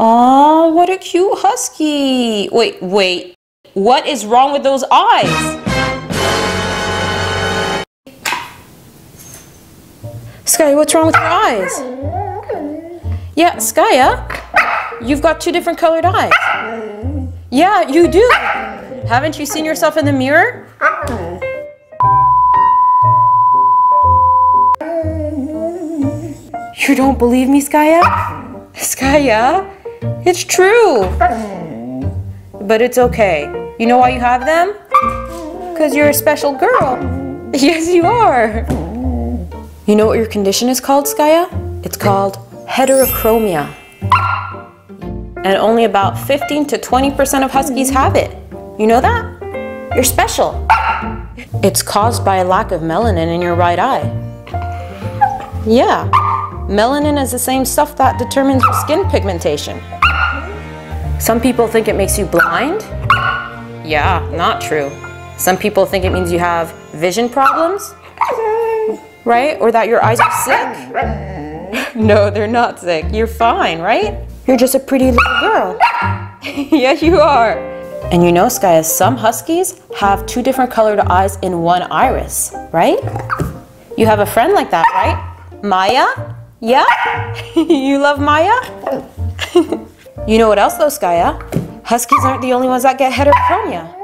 Oh, what a cute husky. Wait, wait. What is wrong with those eyes? Skaya, what's wrong with your eyes? Yeah, Skaya, you've got two different colored eyes. Yeah, you do. Haven't you seen yourself in the mirror? You don't believe me, Skaya? Skaya, it's true. But it's okay. You know why you have them? Because you're a special girl. Yes, you are. You know what your condition is called, Skaya? It's called heterochromia. And only about 15 to 20% of huskies have it. You know that? You're special. It's caused by a lack of melanin in your right eye. Yeah, melanin is the same stuff that determines your skin pigmentation. Some people think it makes you blind. Yeah, not true. Some people think it means you have vision problems, right? Or that your eyes are sick. No, they're not sick. You're fine, right? You're just a pretty little girl. yeah, you are. And you know, Skaya, some huskies have two different colored eyes in one iris, right? You have a friend like that, right? Maya? Yeah? you love Maya? you know what else though, Skaya? Huskies aren't the only ones that get heterochromia.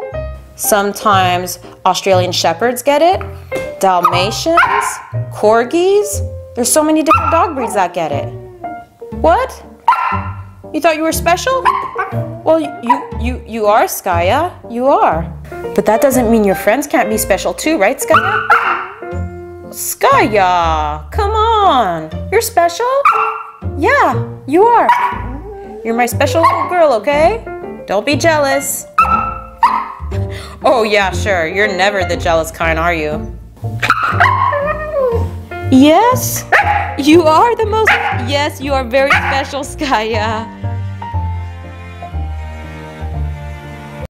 Sometimes Australian Shepherds get it, Dalmatians, Corgis. There's so many different dog breeds that get it. What? You thought you were special? Well, you, you, you are, Skaya. You are. But that doesn't mean your friends can't be special too, right, Skaya? Skaya, come on. You're special? Yeah, you are. You're my special little girl, okay? Don't be jealous. Oh yeah, sure. You're never the jealous kind, are you? Yes, you are the most. Yes, you are very special, Skaya.